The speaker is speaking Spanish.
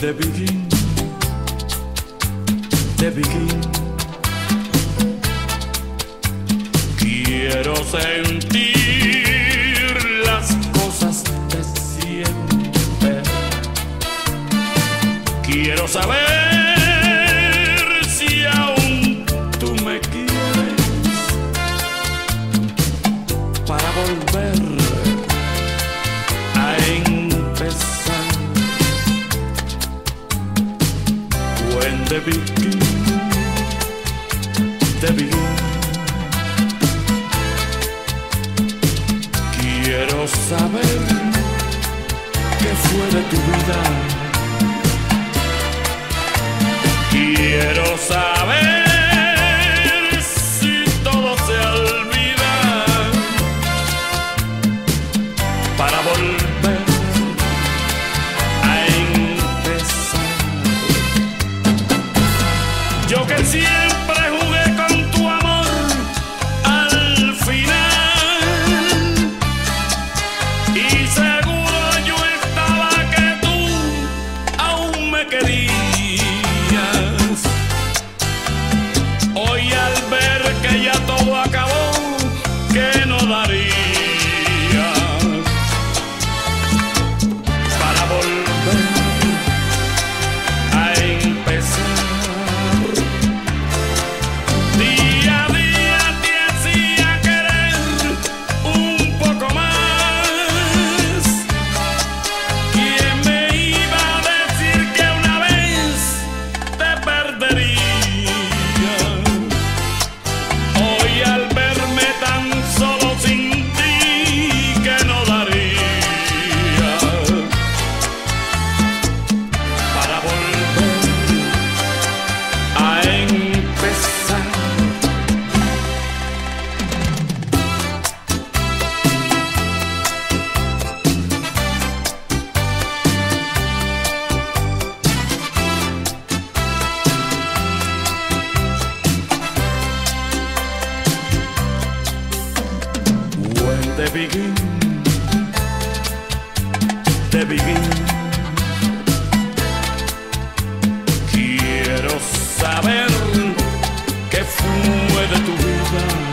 the beginning, the beginning. Quiero sentir las cosas de siempre. Quiero saber. Debbie, Debbie. Quiero saber qué fue de tu vida. Quiero saber. begin, de begin. Quiero saber qué fue de tu vida.